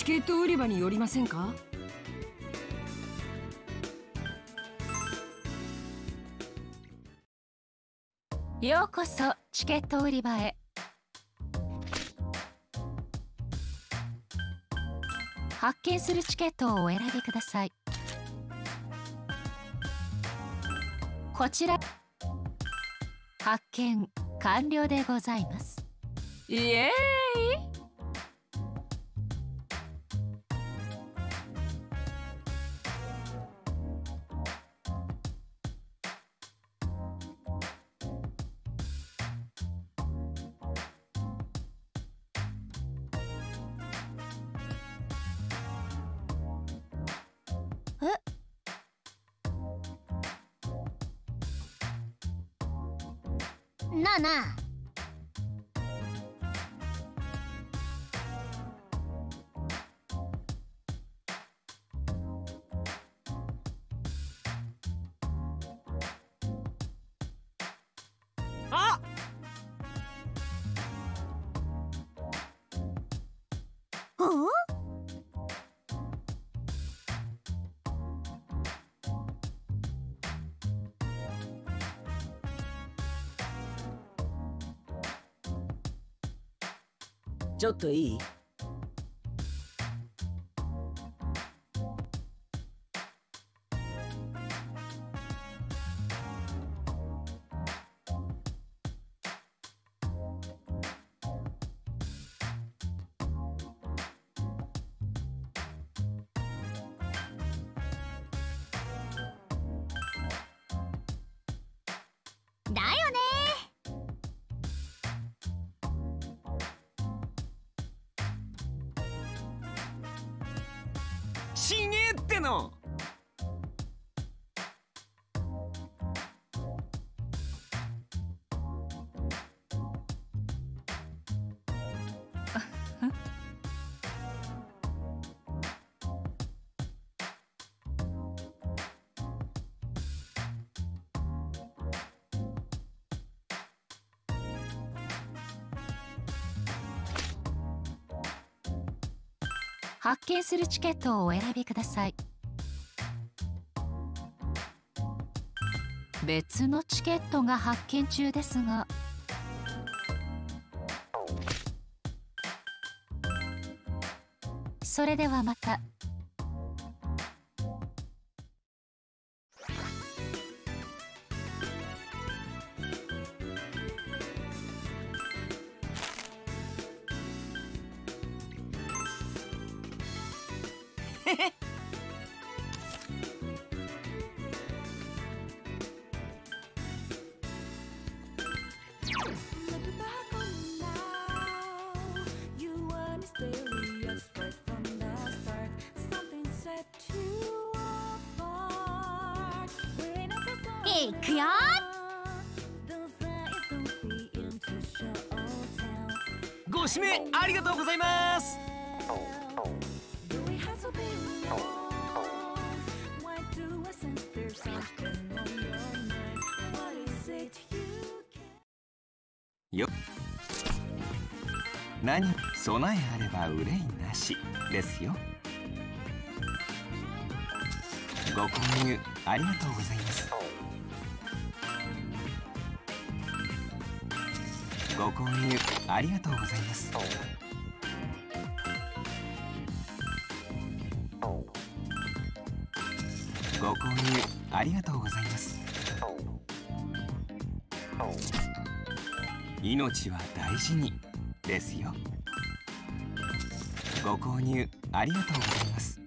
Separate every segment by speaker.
Speaker 1: チケット売り場に寄りませんか？
Speaker 2: ようこそチケット売り場へ。発見するチケットをお選びください。こちら。発見完了でございます。イエーイ！
Speaker 3: ちょっといい？
Speaker 1: ちげえっての。
Speaker 2: 発見するチケットをお選びください。別のチケットが発見中ですが。それではまた。
Speaker 1: 指名ありがとうございます。よ何？備えあれば憂いなしですよ。ご購入ありがとうございます。購入ありがとうございます。ご購入ありがとうございます。命は大事にですよ。ご購入ありがとうございます。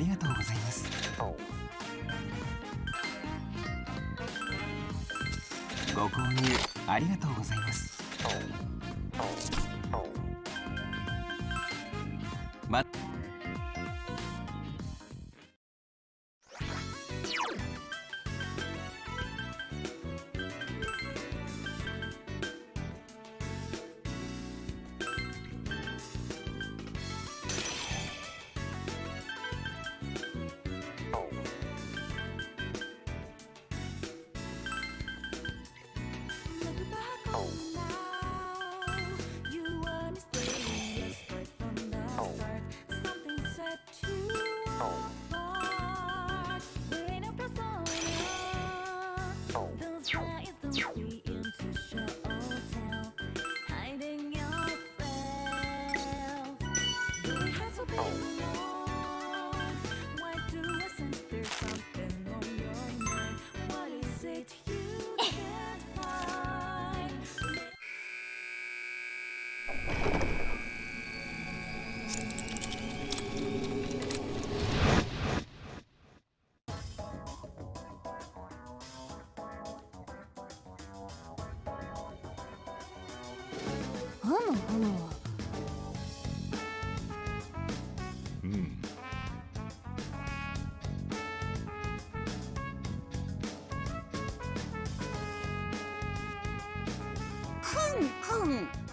Speaker 1: りがとうございます。ご購入ありがとうございます。ま
Speaker 3: down.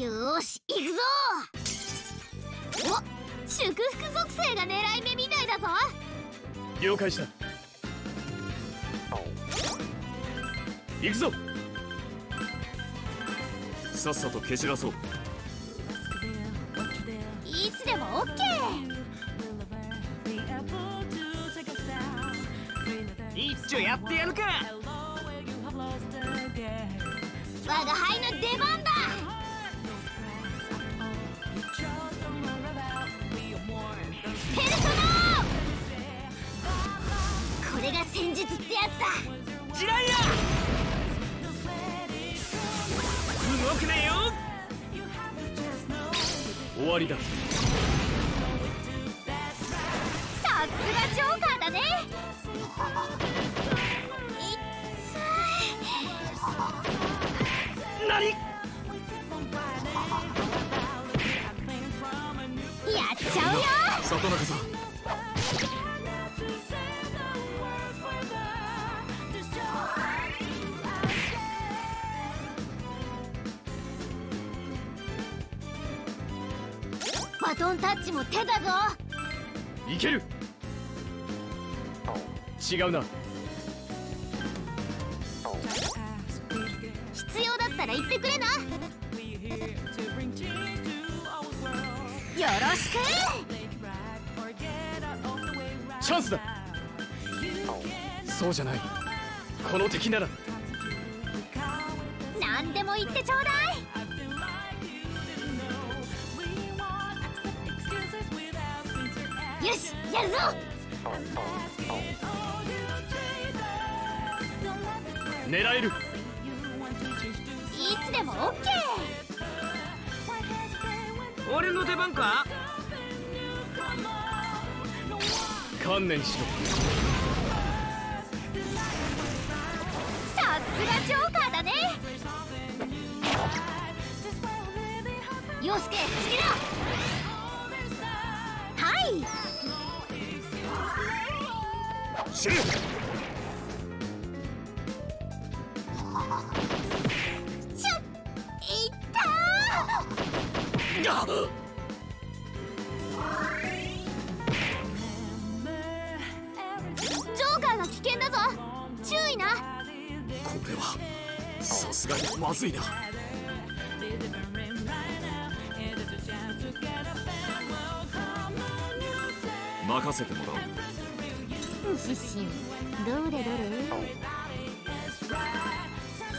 Speaker 3: よーし行くぞ！お祝福属性が狙い目みたいだぞ。
Speaker 2: 了解した。行くぞ。さっさと蹴散らそう。
Speaker 3: いつでもオッケー。
Speaker 4: 一丁やってやるか。
Speaker 3: 我が輩の術ってや。つだ
Speaker 4: ジライア動くねよ。
Speaker 2: 終わりだ。
Speaker 3: さすがジョーカーだね。いっ
Speaker 4: 何？
Speaker 3: つやっちゃうよ。
Speaker 2: 里中さん
Speaker 3: ンタッチも手だぞ。
Speaker 2: いける。違うな。
Speaker 3: 必要だったら言ってくれな。よろしく。
Speaker 2: チャンスだ。そうじゃない。この敵なら
Speaker 3: やるぞ。
Speaker 2: 狙える。
Speaker 3: いつでもオッケ
Speaker 4: 俺の出番か？
Speaker 2: 観念しろ。
Speaker 3: ーさすがジョーカーだね。陽介次だ起。どれどれ？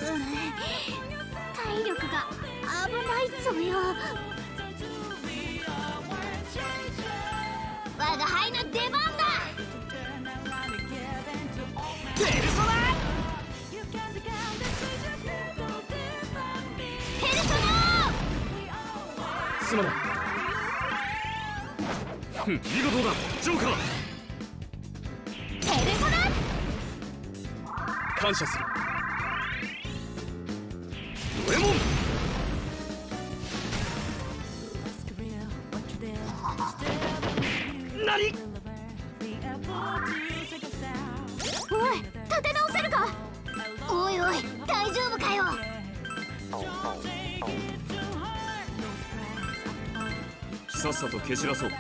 Speaker 3: うん。体力が危ないぞよ。我が輩の出番だ！
Speaker 4: ペルソナ！
Speaker 3: ペルソ
Speaker 2: すまない見事だ。ジョーカー感謝する。ドレモン
Speaker 4: 何？
Speaker 3: おい立て直せるか？おいおい大丈夫かよ？
Speaker 2: さっさと蹴散らそう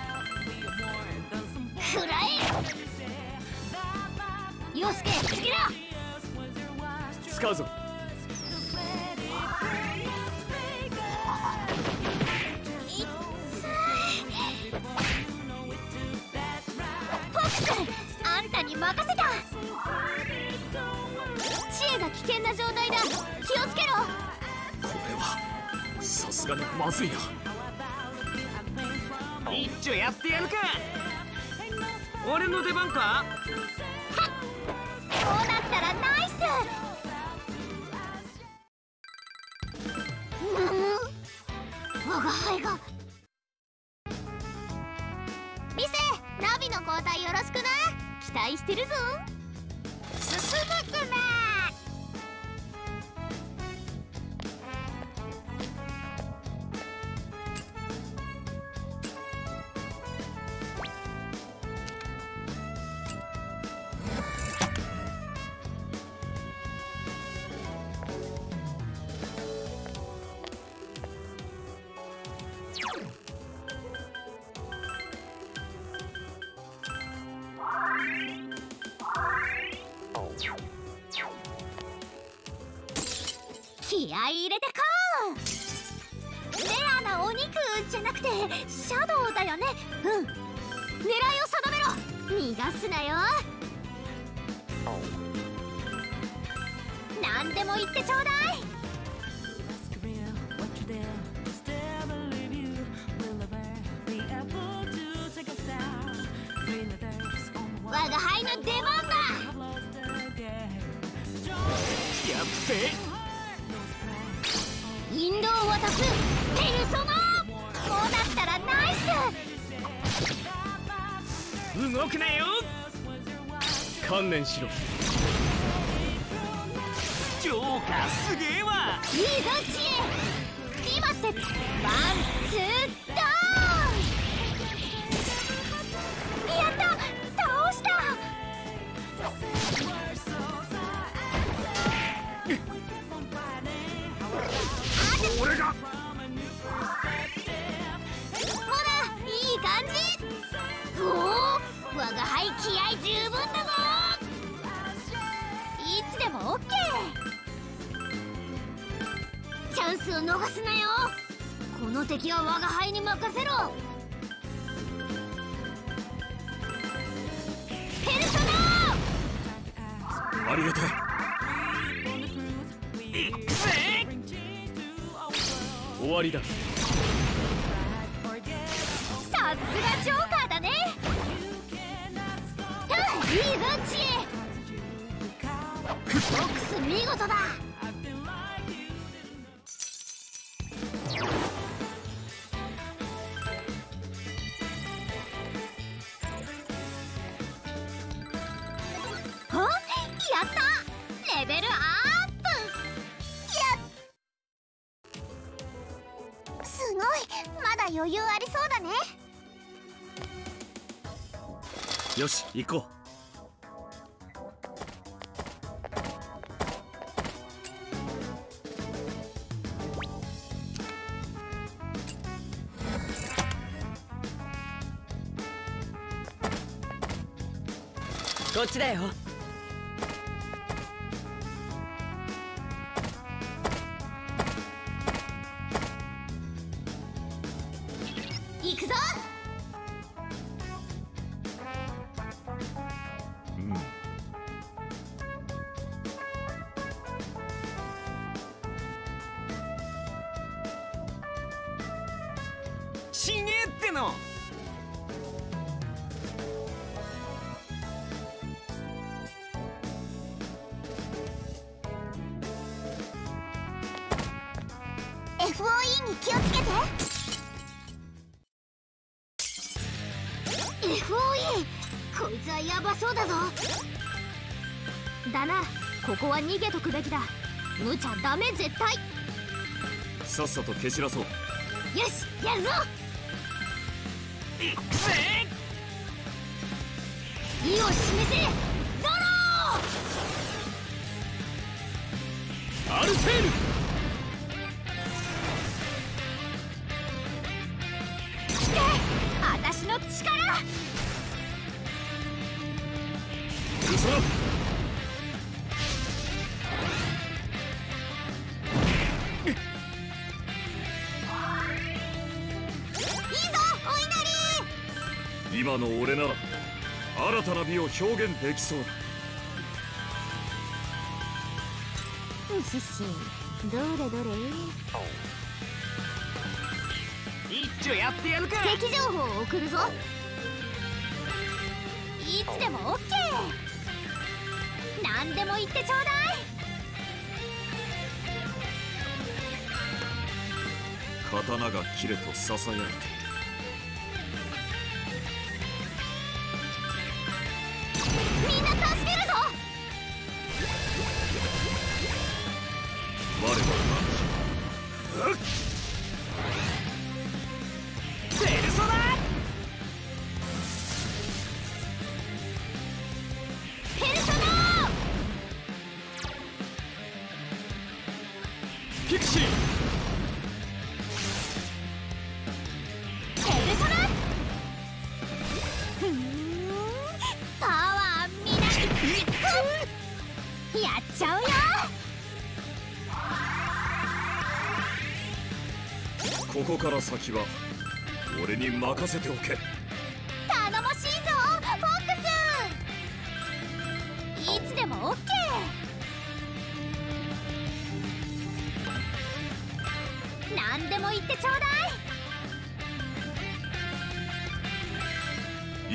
Speaker 2: 観念しろ。
Speaker 4: ジョーカーすげえわ。
Speaker 3: いいぞ知恵今ってワンツードーン。やった倒した。
Speaker 2: 俺が。
Speaker 3: ほらいい感じ。おお我が輩気合十分だぞでもオッケー。チャンスを逃すなよ。この敵は我が輩に任せろ。ペルソナ
Speaker 2: ありが終わりだ。
Speaker 3: さすがジョーカーだね。うんいいぞ知恵ボックス見事だ。あやったレベルアップ。やっすごい。まだ余裕ありそうだね。
Speaker 2: よし行こう。
Speaker 4: こっちだよ。
Speaker 3: 無茶ダメ絶対
Speaker 5: さっさと蹴散らそう。
Speaker 3: よしやるぞ。意を示せゾロ
Speaker 5: アルセール。
Speaker 3: の力
Speaker 5: 今の俺なら新たな美を表現できそうだ。
Speaker 3: 荷うししどれどれ？
Speaker 4: 一丁やってやるか。
Speaker 3: 敵情報を送るぞ。いつでも OK 何でも言ってちょうだい。
Speaker 5: 刀が切れとささやいてから先は俺に任せておけ。
Speaker 3: 頼もしいぞフォックス。いつでも OK 何でも言ってちょうだい。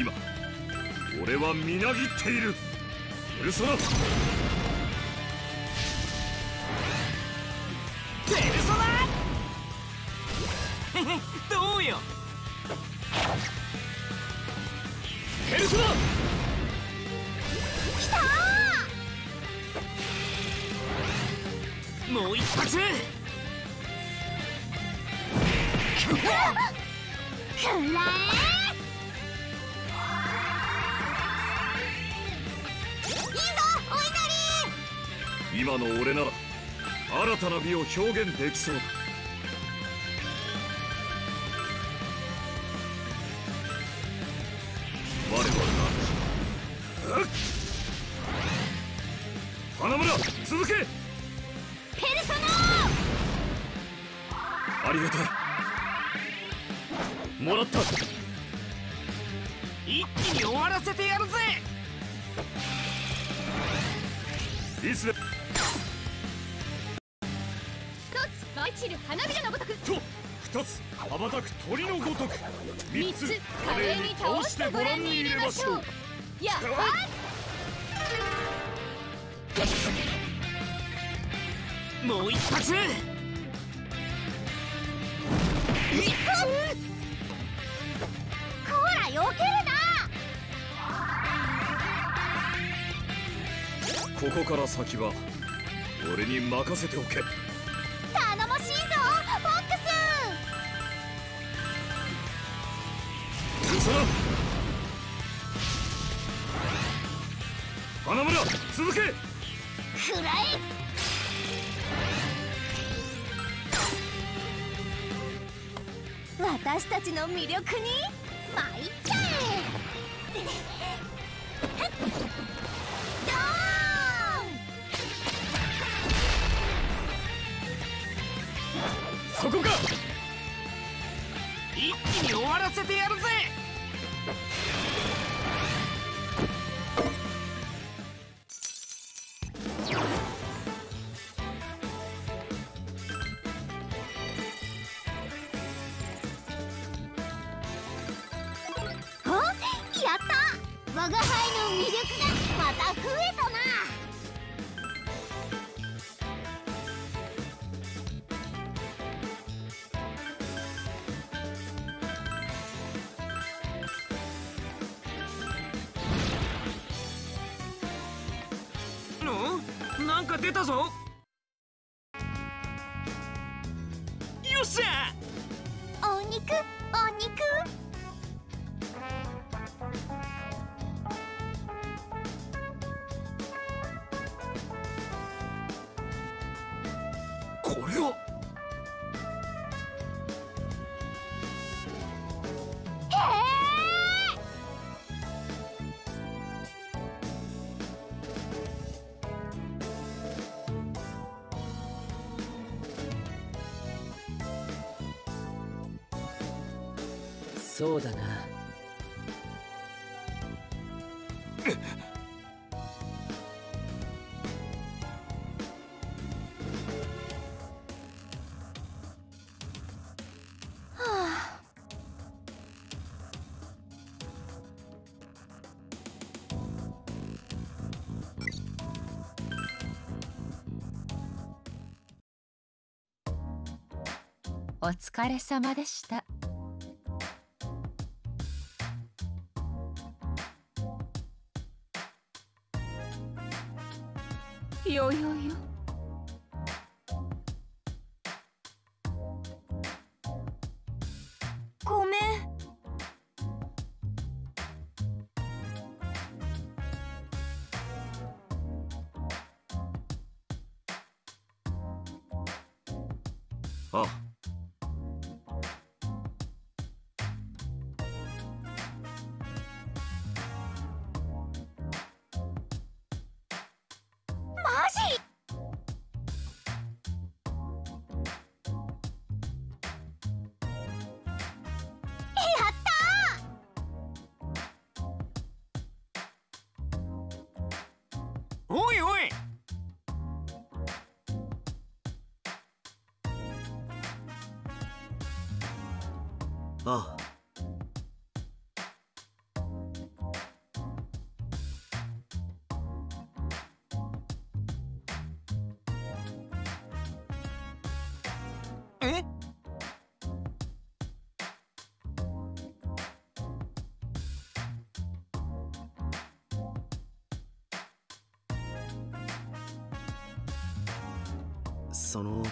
Speaker 5: 今俺はみなぎっている。ペルソ表現できそうだ。も
Speaker 3: う
Speaker 4: 一発。
Speaker 3: こら避けるな
Speaker 5: ここから先は俺に任せておけ。
Speaker 3: 頼もしいぞフォック
Speaker 5: ペ続け。
Speaker 3: たちの魅力に参っちゃえ
Speaker 5: そこか。
Speaker 4: 一気に終わらせてやるぜ出たぞ。
Speaker 3: お
Speaker 6: 疲れ様でした。よよよ。
Speaker 3: ごめん。
Speaker 4: あ
Speaker 7: ああ。
Speaker 4: え？
Speaker 7: その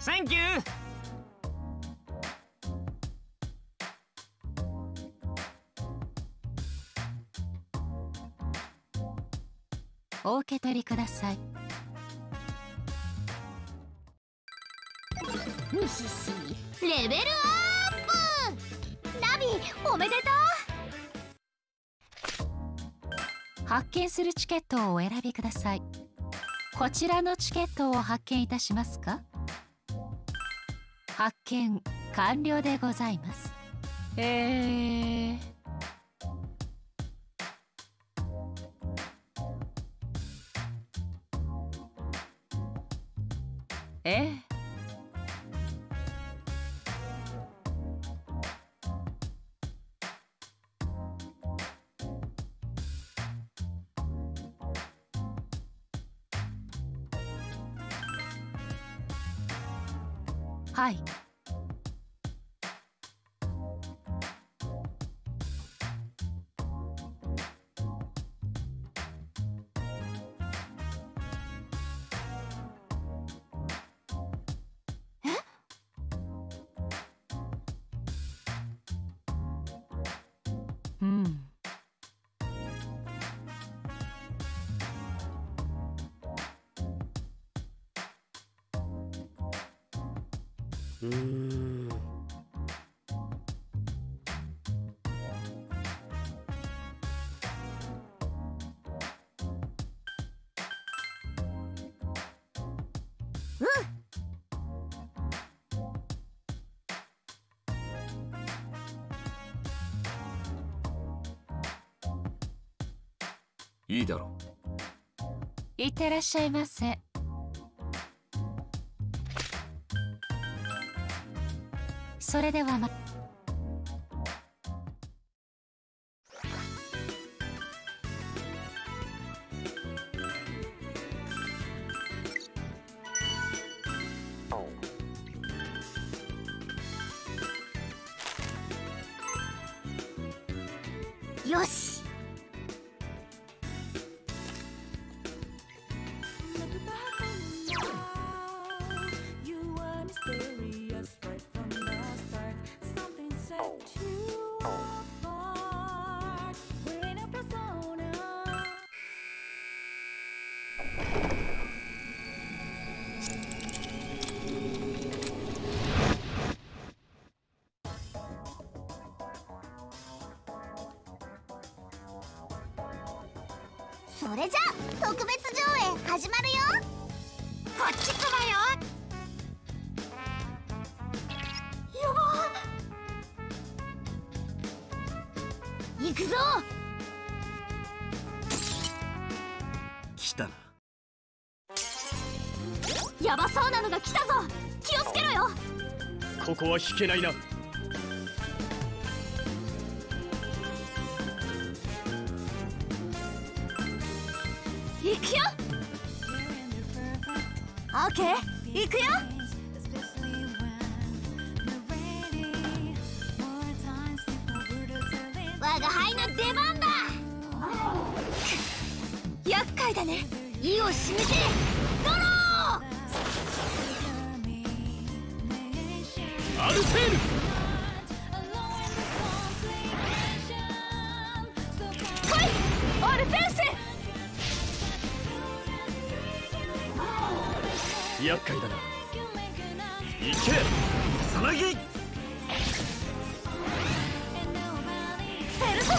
Speaker 4: サンキュー
Speaker 6: お受け取りください。
Speaker 3: レベルアップ！ナビおめでと
Speaker 6: 発見するチケットをお選びください。こちらのチケットを発見いたしますか？発見完了でございます。えー、ええ？はい
Speaker 3: い
Speaker 6: ってらっしゃいませ。それではま
Speaker 2: よし！れじゃあ特別上映始まるよ。こっちよ。行くぞ。
Speaker 7: 来たな。
Speaker 2: そうなのが来たぞ。気をつけろよ。
Speaker 3: ここは引けないな
Speaker 2: 厄介だ
Speaker 3: な.行け。
Speaker 7: さなぎ。
Speaker 2: ペルソナ。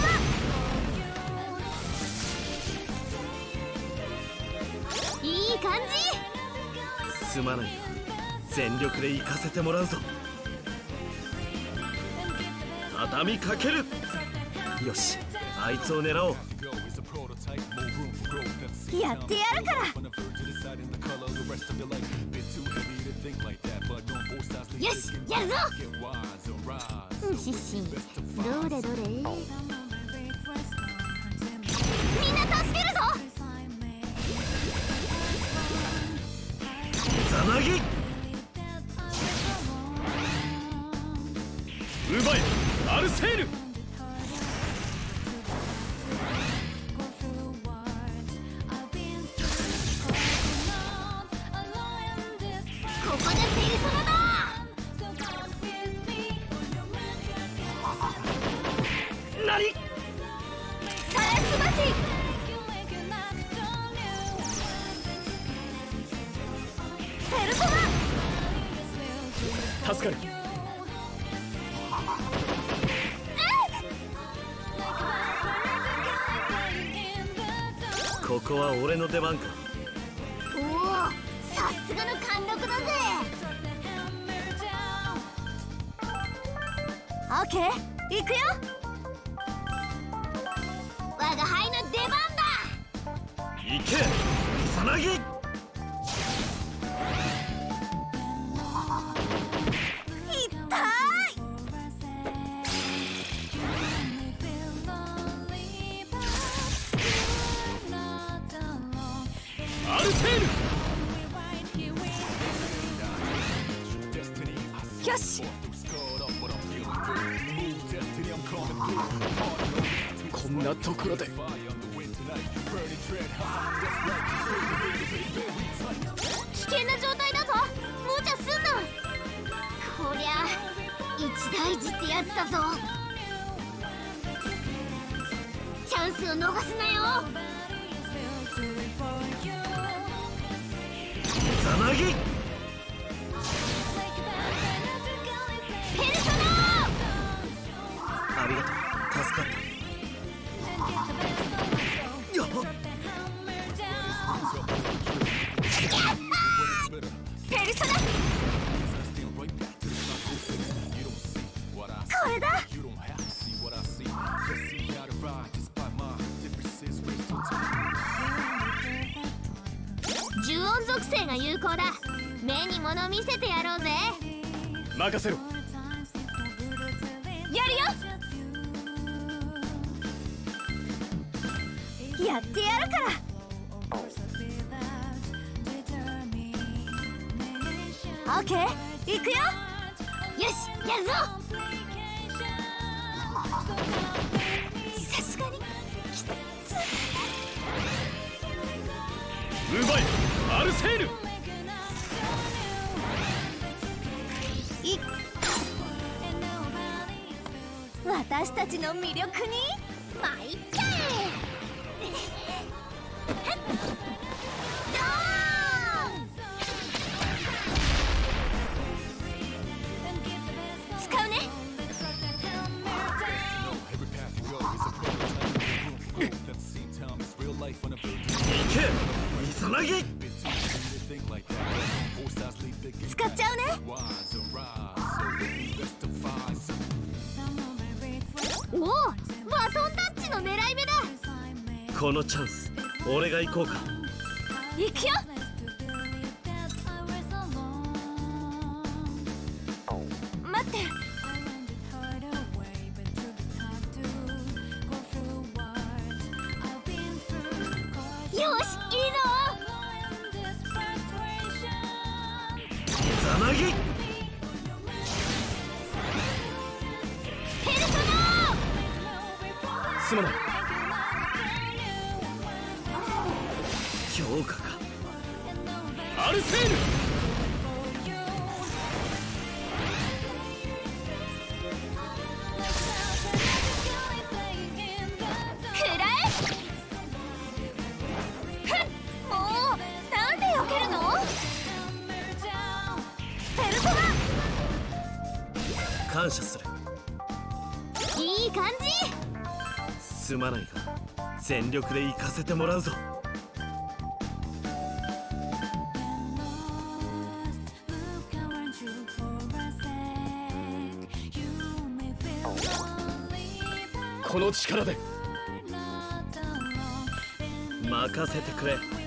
Speaker 2: いい感じ。
Speaker 7: すまないが全力で行かせてもらうぞ。畳みかける。よし。あいつを狙おう。
Speaker 2: やってやるからよしやるぞうししどれどれここ
Speaker 7: は俺の出番か。
Speaker 2: おおさすがの貫禄だぜ.オッケー行くよ。我が輩の出番だ。
Speaker 7: 行け。さな
Speaker 3: れだ。呪音属性が有効だ。目に物見せてやろうぜ。
Speaker 8: 任せろ。
Speaker 3: やるよ。やってやるから。オッケー。行くよ。よしやるぞ。
Speaker 8: ルセール。
Speaker 3: 私たちの魅力に？
Speaker 2: 全力で行かせてもらうぞ。
Speaker 8: この力で。
Speaker 2: 任せてくれ。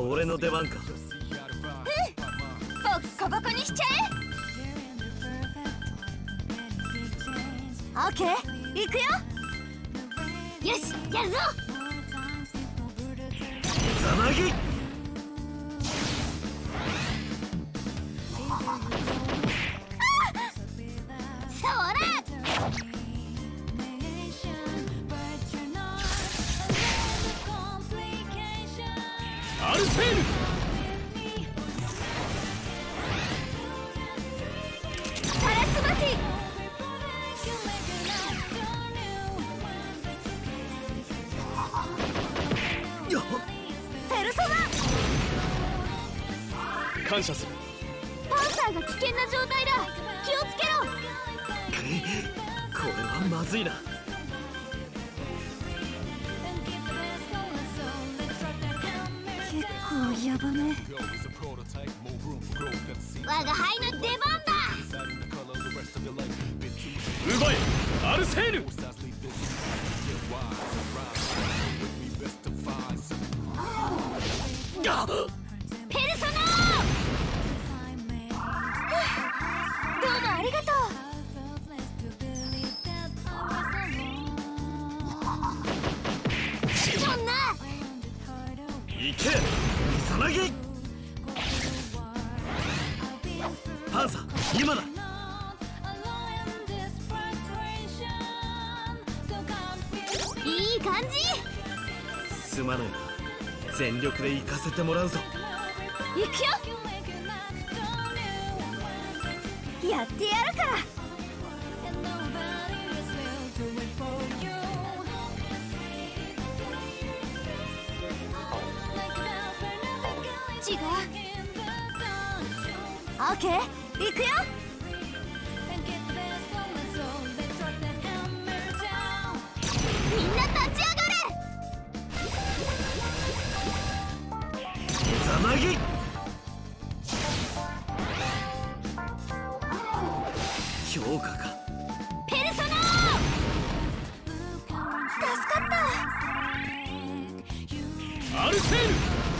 Speaker 2: 俺の出番か。
Speaker 3: 結構ヤバめ我が輩の出番だ。
Speaker 2: 奪えアルセー
Speaker 3: ル。ソナどうもありがとう。そんな！
Speaker 7: 行けイザナギパンサー今だ。
Speaker 3: いい感じ。
Speaker 7: すまないが全力で行かせてもらうぞ。
Speaker 3: 行くよ。やってやるからオッケー。行くよ。みんな立ち上がれ。
Speaker 7: イザナギ評価か。
Speaker 3: ペルソナ助かった。
Speaker 2: アルセーヌ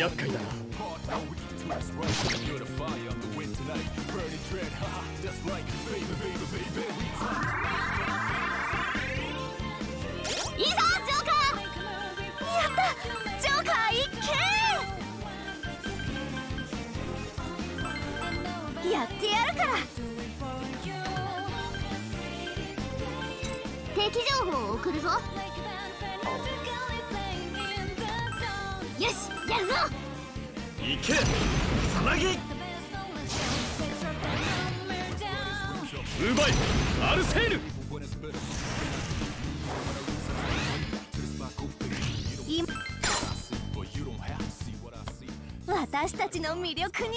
Speaker 2: 厄介だな。
Speaker 3: いざジョーカーやったジョーカー一見やってやるから敵情報を送るぞやるぞ
Speaker 7: 行け。イザナギ
Speaker 2: 奪えアルセーヌ
Speaker 3: 今。私たちの魅力に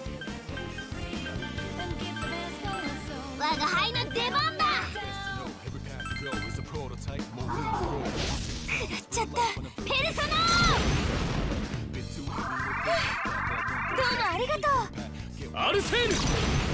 Speaker 3: ル
Speaker 2: セーヌ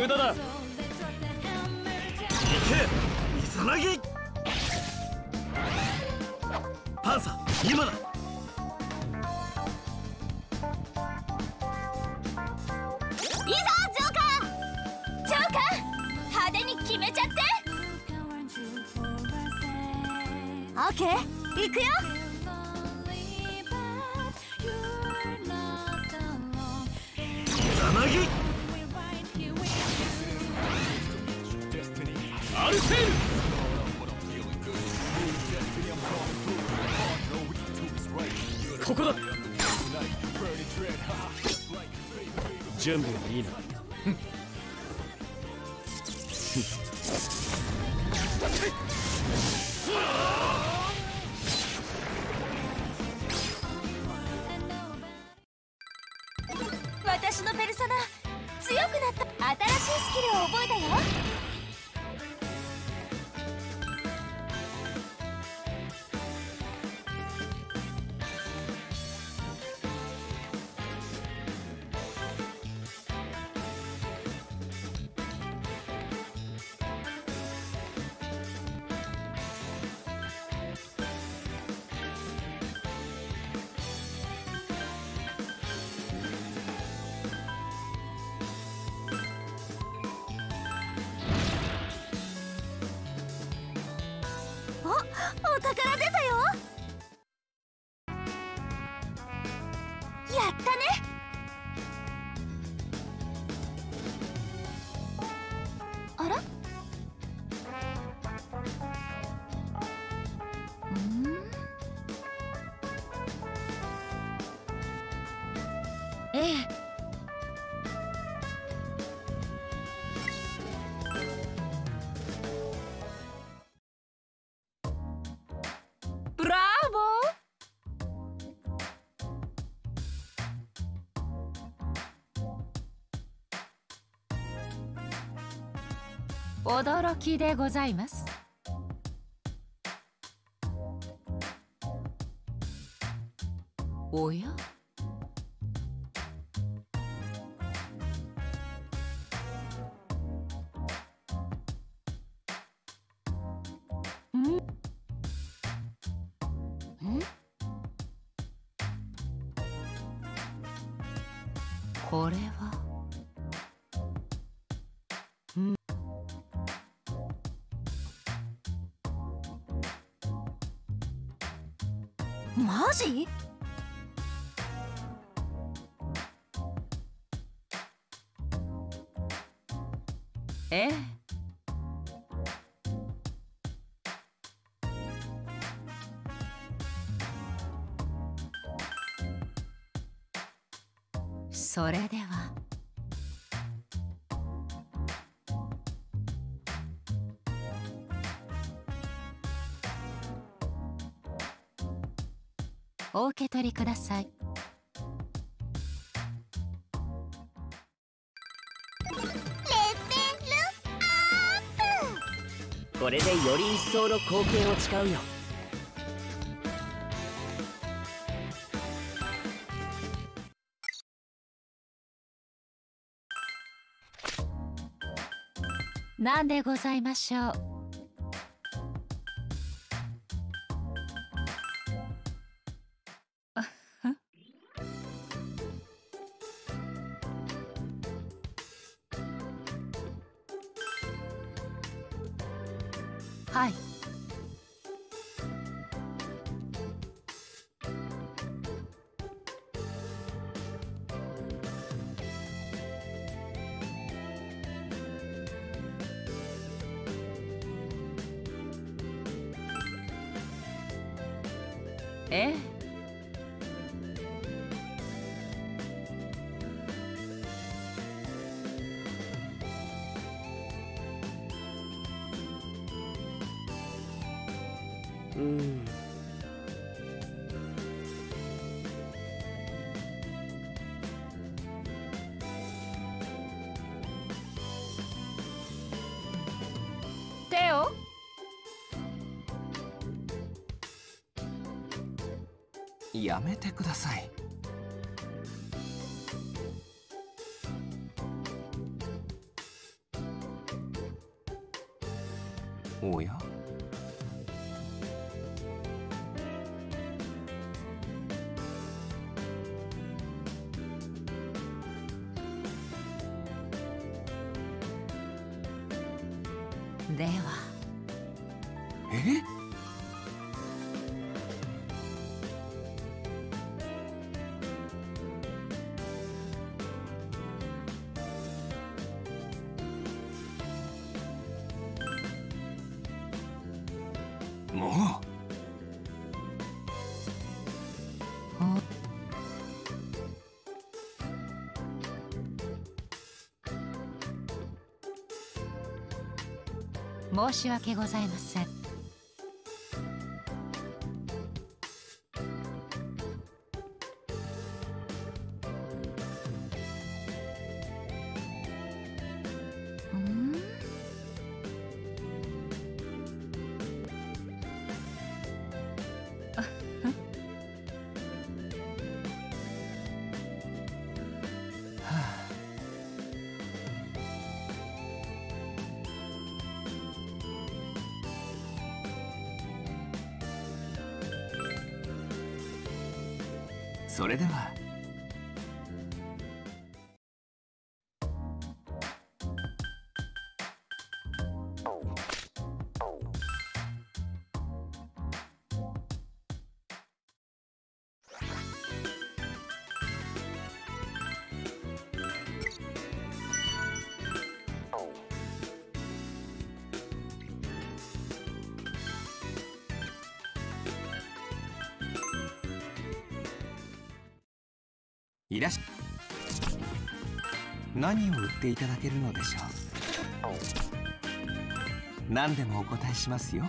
Speaker 2: 無駄だ。
Speaker 7: 行けイザナギパンサー今だ。
Speaker 3: いざジョーカー。ジョーカー派手に決めちゃって。オッケー行くよ
Speaker 6: 驚きでございます。おや？
Speaker 3: マジ？
Speaker 6: え？えお受け取りください。
Speaker 9: これでより一層の貢献を誓うよ。
Speaker 6: なんでございましょう？え？え
Speaker 9: うん。
Speaker 1: やめてください。
Speaker 6: 申し訳ございません。
Speaker 1: それでは。何を売っていただけるのでしょう？何でもお答えしますよ。